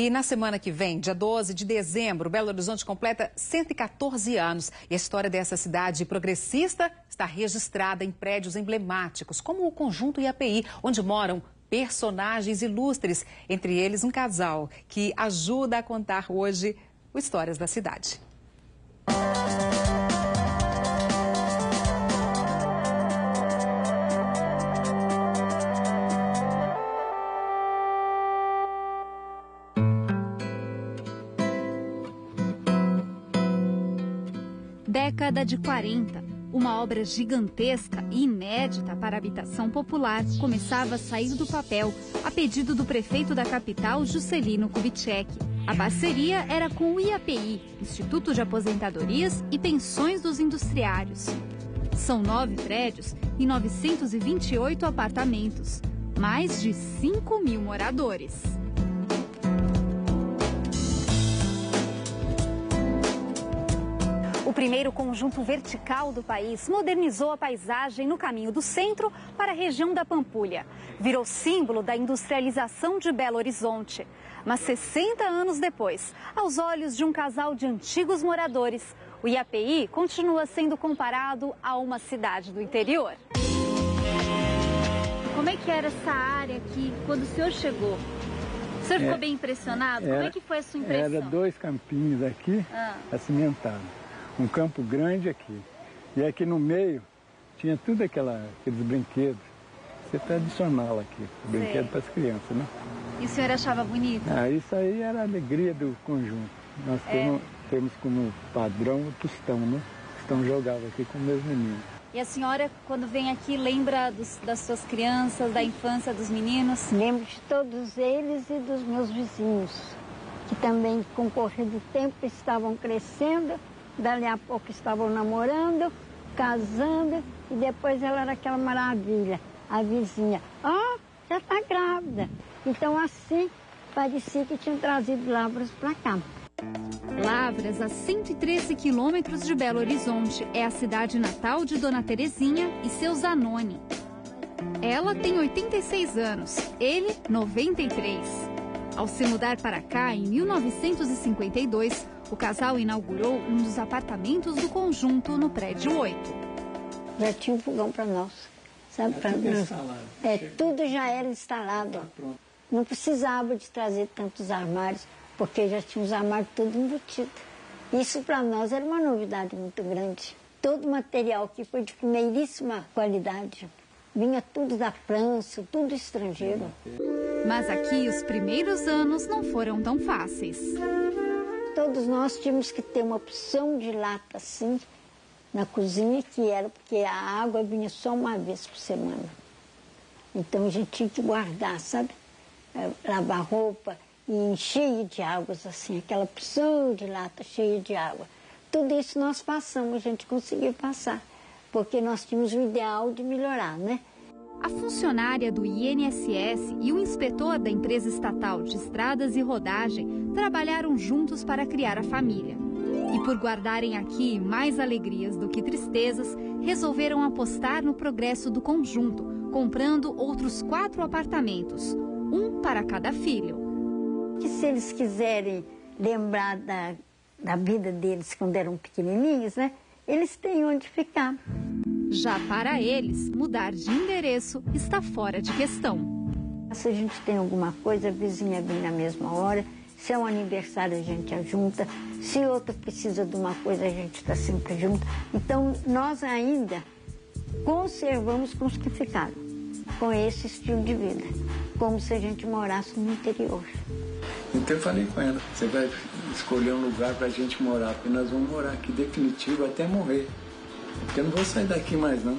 E na semana que vem, dia 12 de dezembro, Belo Horizonte completa 114 anos. E a história dessa cidade progressista está registrada em prédios emblemáticos, como o Conjunto IAPI, onde moram personagens ilustres, entre eles um casal que ajuda a contar hoje Histórias da Cidade. Década de 40, uma obra gigantesca e inédita para a habitação popular começava a sair do papel a pedido do prefeito da capital, Juscelino Kubitschek. A parceria era com o IAPI, Instituto de Aposentadorias e Pensões dos Industriários. São nove prédios e 928 apartamentos, mais de 5 mil moradores. O primeiro conjunto vertical do país modernizou a paisagem no caminho do centro para a região da Pampulha. Virou símbolo da industrialização de Belo Horizonte. Mas 60 anos depois, aos olhos de um casal de antigos moradores, o IAPI continua sendo comparado a uma cidade do interior. Como é que era essa área aqui quando o senhor chegou? O senhor ficou é, bem impressionado? Era, Como é que foi a sua impressão? Era dois campinhos aqui, ah. acimentados um campo grande aqui. E aqui no meio tinha tudo aquela, aqueles brinquedos. Isso é tradicional aqui, brinquedo para as crianças, né? E o senhor achava bonito? Ah, isso aí era a alegria do conjunto. Nós é. temos, temos como padrão o Tostão, né? O Tostão jogava aqui com meus meninos. E a senhora, quando vem aqui, lembra dos, das suas crianças, da infância dos meninos? Lembro de todos eles e dos meus vizinhos, que também, com o correr do tempo, estavam crescendo Dali a pouco estavam namorando, casando, e depois ela era aquela maravilha, a vizinha. Ó, oh, já está grávida. Então assim, parecia que tinham trazido Lavras para cá. Lavras, a 113 quilômetros de Belo Horizonte, é a cidade natal de Dona Terezinha e seu Zanoni. Ela tem 86 anos, ele 93. Ao se mudar para cá em 1952, o casal inaugurou um dos apartamentos do conjunto no prédio 8. Já tinha um fogão para nós, sabe? Pra nós. É, tudo já era instalado. Tá Não precisava de trazer tantos armários, porque já tinha os armários tudo embutido. Isso para nós era uma novidade muito grande. Todo o material aqui foi de primeiríssima qualidade. Vinha tudo da França, tudo estrangeiro. Mas aqui os primeiros anos não foram tão fáceis todos nós tínhamos que ter uma opção de lata assim na cozinha, que era porque a água vinha só uma vez por semana. Então a gente tinha que guardar, sabe? É, lavar roupa e cheio de águas assim, aquela opção de lata cheia de água. Tudo isso nós passamos, a gente conseguiu passar, porque nós tínhamos o ideal de melhorar, né? A funcionária do INSS e o inspetor da empresa estatal de estradas e rodagem trabalharam juntos para criar a família. E por guardarem aqui mais alegrias do que tristezas, resolveram apostar no progresso do conjunto, comprando outros quatro apartamentos, um para cada filho. Que se eles quiserem lembrar da, da vida deles quando eram pequenininhos, né? Eles têm onde ficar. Já para eles, mudar de endereço está fora de questão. Se a gente tem alguma coisa, a vizinha vem na mesma hora. Se é um aniversário, a gente ajunta. Se outro precisa de uma coisa, a gente está sempre junto. Então, nós ainda conservamos com os que ficaram, com esse estilo de vida, como se a gente morasse no interior. Então eu falei com ela, você vai escolher um lugar para a gente morar, porque nós vamos morar aqui definitivo até morrer. Porque eu não vou sair daqui mais não.